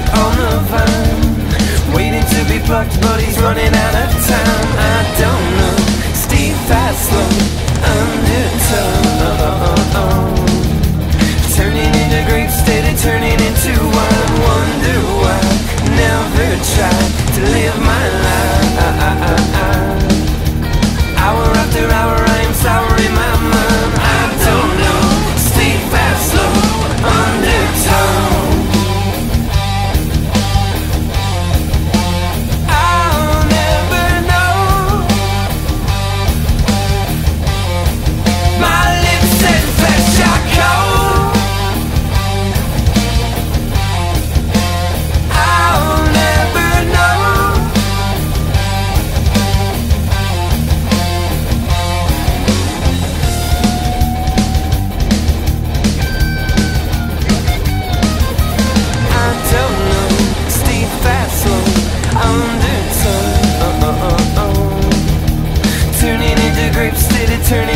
on the vine turning